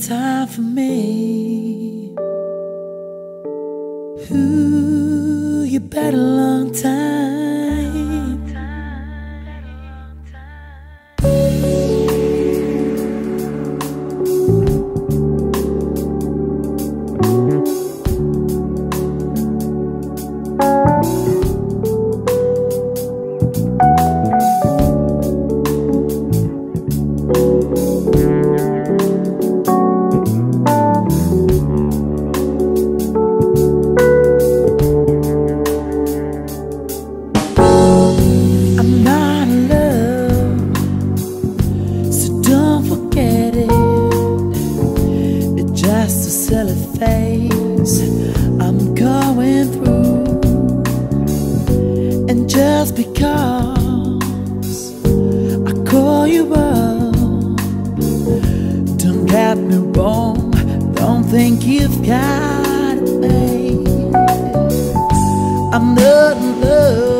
time for me. Ooh, you bet a long time. got me wrong Don't think you've got me I'm not in love.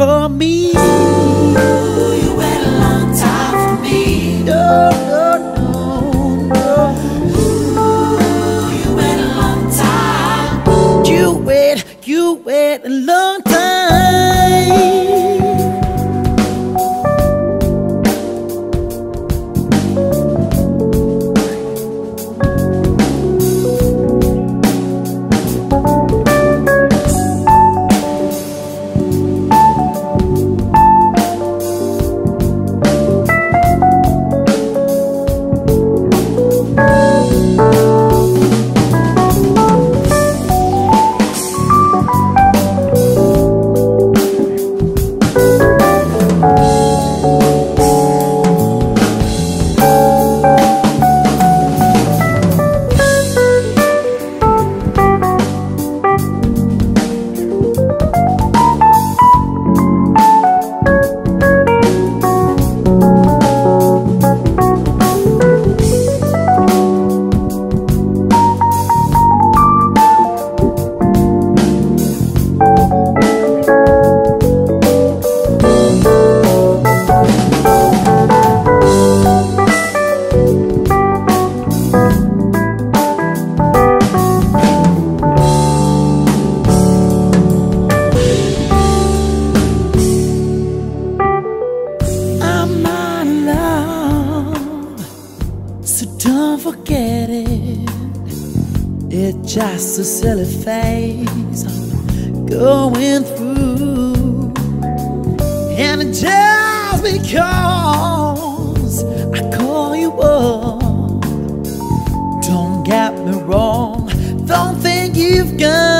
for me. It's just a silly phase I'm going through. And just because I call you up, don't get me wrong, don't think you've got.